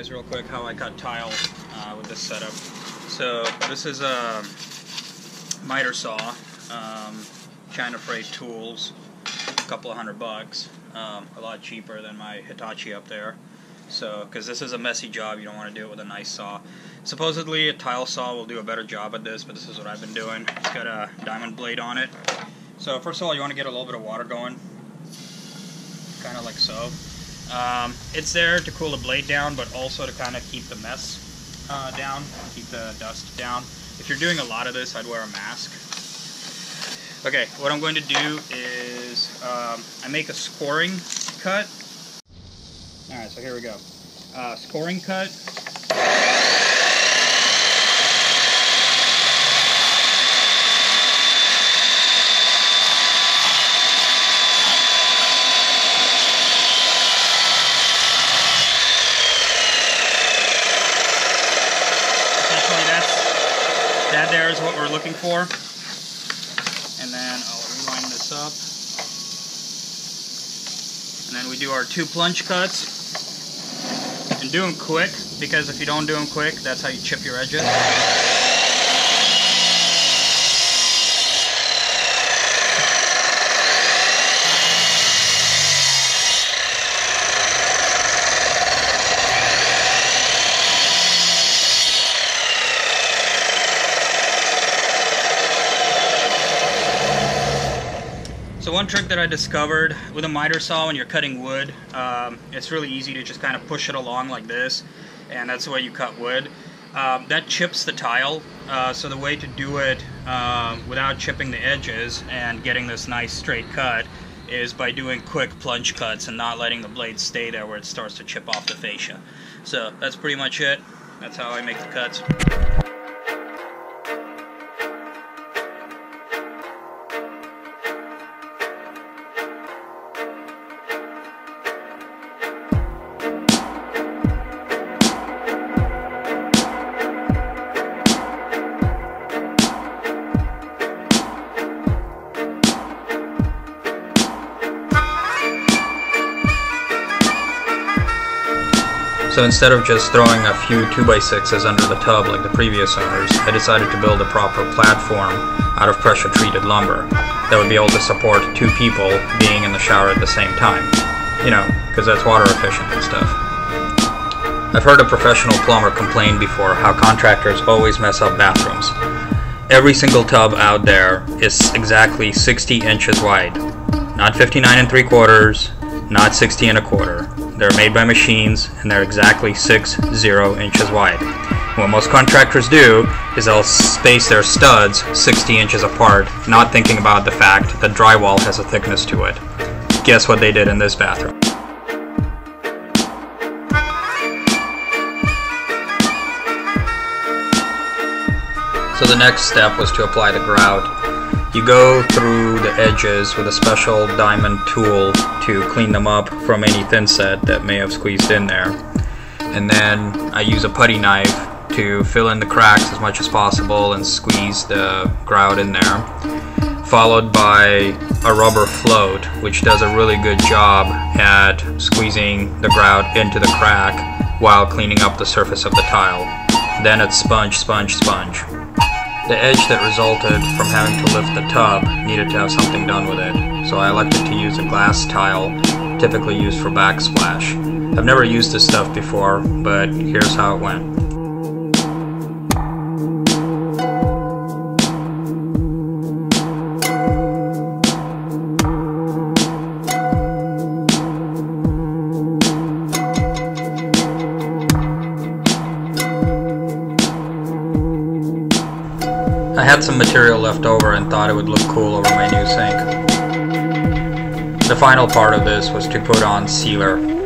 guys real quick how I cut tile uh, with this setup. So this is a miter saw, um, China Freight Tools, a couple of hundred bucks, um, a lot cheaper than my Hitachi up there. So, because this is a messy job, you don't want to do it with a nice saw. Supposedly a tile saw will do a better job at this, but this is what I've been doing. It's got a diamond blade on it. So first of all, you want to get a little bit of water going, kind of like so. Um, it's there to cool the blade down, but also to kind of keep the mess uh, down, keep the dust down. If you're doing a lot of this, I'd wear a mask. Okay, what I'm going to do is um, I make a scoring cut. Alright, so here we go. Uh, scoring cut That there is what we're looking for. And then I'll rewind this up. And then we do our two plunge cuts. And do them quick, because if you don't do them quick, that's how you chip your edges. Trick that I discovered with a miter saw when you're cutting wood, um, it's really easy to just kind of push it along like this, and that's the way you cut wood. Um, that chips the tile, uh, so the way to do it um, without chipping the edges and getting this nice straight cut is by doing quick plunge cuts and not letting the blade stay there where it starts to chip off the fascia. So that's pretty much it. That's how I make the cuts. So instead of just throwing a few 2x6s under the tub like the previous owners, I decided to build a proper platform out of pressure treated lumber that would be able to support two people being in the shower at the same time. You know, because that's water efficient and stuff. I've heard a professional plumber complain before how contractors always mess up bathrooms. Every single tub out there is exactly 60 inches wide. Not 59 and 3 quarters, not 60 and a quarter. They're made by machines and they're exactly 6 0 inches wide. What most contractors do is they'll space their studs 60 inches apart, not thinking about the fact that drywall has a thickness to it. Guess what they did in this bathroom? So the next step was to apply the grout. You go through the edges with a special diamond tool to clean them up from any thin set that may have squeezed in there. And then I use a putty knife to fill in the cracks as much as possible and squeeze the grout in there. Followed by a rubber float, which does a really good job at squeezing the grout into the crack while cleaning up the surface of the tile. Then it's sponge, sponge, sponge. The edge that resulted from having to lift the tub needed to have something done with it, so I elected to use a glass tile, typically used for backsplash. I've never used this stuff before, but here's how it went. Left over and thought it would look cool over my new sink. The final part of this was to put on sealer